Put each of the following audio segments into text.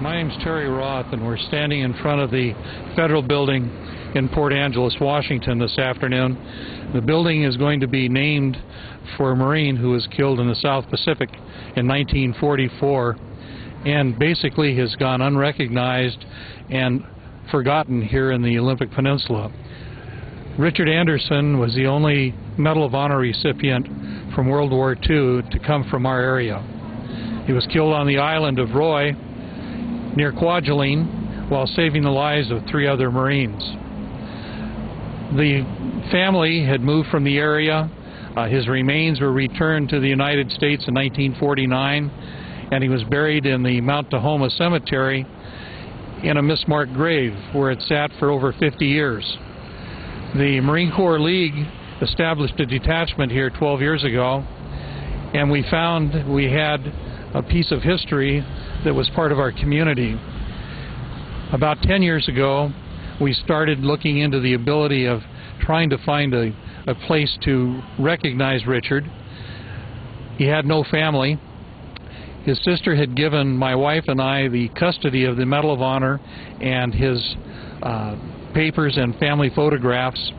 My name's Terry Roth, and we're standing in front of the federal building in Port Angeles, Washington this afternoon. The building is going to be named for a Marine who was killed in the South Pacific in 1944 and basically has gone unrecognized and forgotten here in the Olympic Peninsula. Richard Anderson was the only Medal of Honor recipient from World War II to come from our area. He was killed on the island of Roi near Kwajalein while saving the lives of three other Marines. The family had moved from the area. Uh, his remains were returned to the United States in 1949, and he was buried in the Mount Tahoma Cemetery in a mismarked grave where it sat for over 50 years. The Marine Corps League established a detachment here 12 years ago, and we found we had a piece of history that was part of our community. About 10 years ago, we started looking into the ability of trying to find a, a place to recognize Richard. He had no family. His sister had given my wife and I the custody of the Medal of Honor and his uh, papers and family photographs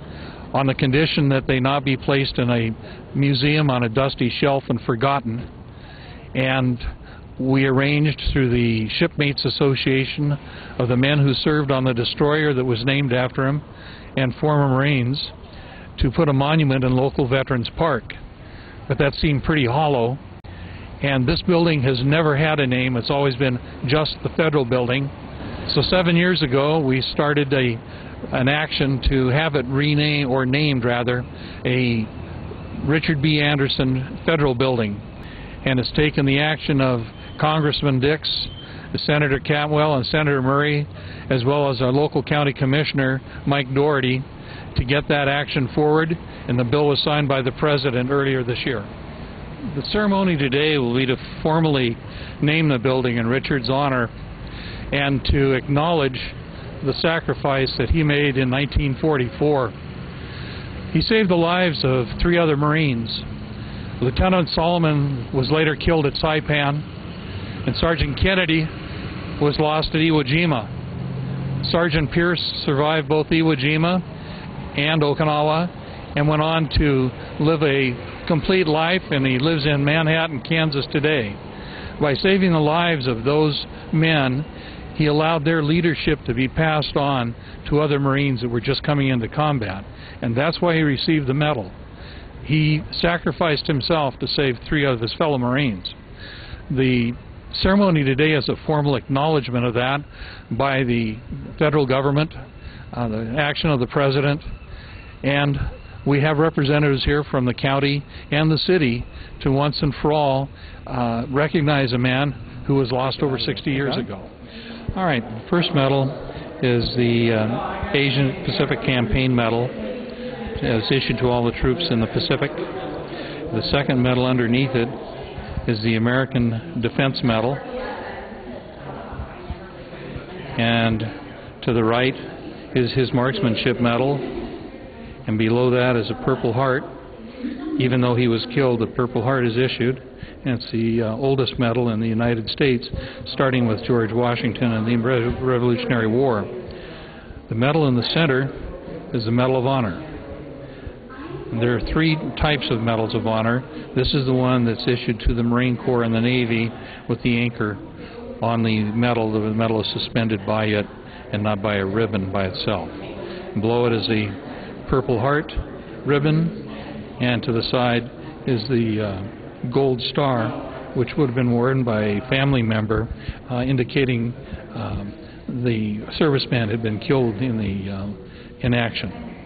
on the condition that they not be placed in a museum on a dusty shelf and forgotten. And we arranged through the Shipmates Association of the men who served on the destroyer that was named after him and former Marines to put a monument in local Veterans Park. But that seemed pretty hollow. And this building has never had a name. It's always been just the federal building. So seven years ago, we started a an action to have it renamed, or named rather, a Richard B. Anderson Federal Building. And it's taken the action of Congressman Dicks, Senator Cantwell, and Senator Murray, as well as our local county commissioner, Mike Doherty, to get that action forward, and the bill was signed by the President earlier this year. The ceremony today will be to formally name the building in Richard's honor and to acknowledge the sacrifice that he made in 1944. He saved the lives of three other Marines. Lieutenant Solomon was later killed at Saipan, and Sergeant Kennedy was lost at Iwo Jima. Sergeant Pierce survived both Iwo Jima and Okinawa and went on to live a complete life, and he lives in Manhattan, Kansas today. By saving the lives of those men, he allowed their leadership to be passed on to other Marines that were just coming into combat, and that's why he received the medal. He sacrificed himself to save three of his fellow Marines. The ceremony today is a formal acknowledgement of that by the federal government, uh, the action of the president, and we have representatives here from the county and the city to once and for all uh, recognize a man who was lost over 60 years ago. All right, first medal is the uh, Asian Pacific Campaign Medal. It's issued to all the troops in the Pacific. The second medal underneath it is the American Defense Medal. And to the right is his Marksmanship Medal. And below that is a Purple Heart. Even though he was killed, the Purple Heart is issued. And it's the uh, oldest medal in the United States, starting with George Washington and the Revolutionary War. The medal in the center is the Medal of Honor. There are three types of medals of honor. This is the one that's issued to the Marine Corps and the Navy with the anchor on the medal. The medal is suspended by it and not by a ribbon by itself. Below it is the Purple Heart ribbon, and to the side is the uh, gold star, which would have been worn by a family member, uh, indicating um, the serviceman had been killed in the uh, in action.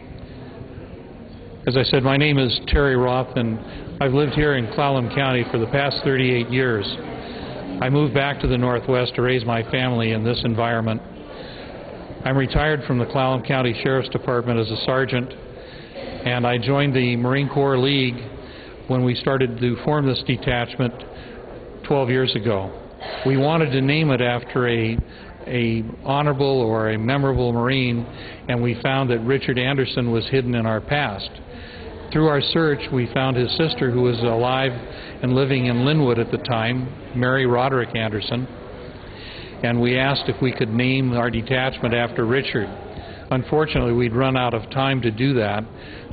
As I said, my name is Terry Roth, and I've lived here in Clallam County for the past 38 years. I moved back to the Northwest to raise my family in this environment. I'm retired from the Clallam County Sheriff's Department as a sergeant, and I joined the Marine Corps League when we started to form this detachment 12 years ago. We wanted to name it after a a honorable or a memorable Marine, and we found that Richard Anderson was hidden in our past. Through our search, we found his sister, who was alive and living in Lynnwood at the time, Mary Roderick Anderson. and we asked if we could name our detachment after Richard. Unfortunately, we'd run out of time to do that,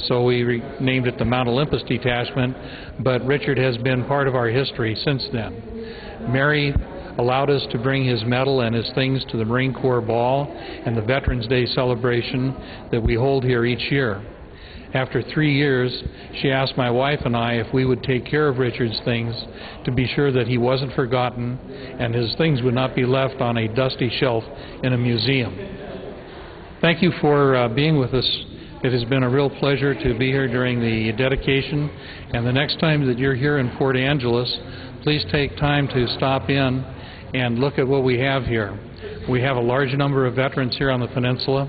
so we named it the Mount Olympus Detachment, but Richard has been part of our history since then. Mary allowed us to bring his medal and his things to the Marine Corps Ball and the Veterans Day celebration that we hold here each year. After three years, she asked my wife and I if we would take care of Richard's things to be sure that he wasn't forgotten and his things would not be left on a dusty shelf in a museum. Thank you for uh, being with us. It has been a real pleasure to be here during the dedication. And the next time that you're here in Port Angeles, please take time to stop in and look at what we have here. We have a large number of veterans here on the peninsula,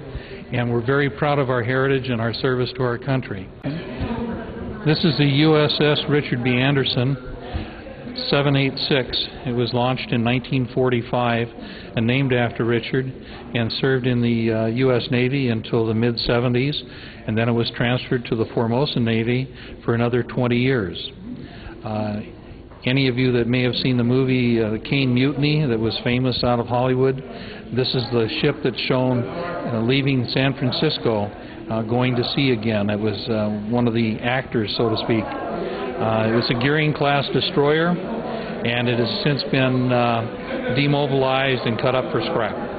and we're very proud of our heritage and our service to our country. This is the USS Richard B. Anderson, 786. It was launched in 1945 and named after Richard and served in the uh, U.S. Navy until the mid 70s, and then it was transferred to the Formosan Navy for another 20 years. Uh, any of you that may have seen the movie uh, The Caine Mutiny that was famous out of Hollywood, this is the ship that's shown uh, leaving San Francisco uh, going to sea again. It was uh, one of the actors, so to speak. Uh, it was a Gearing class destroyer, and it has since been uh, demobilized and cut up for scrap.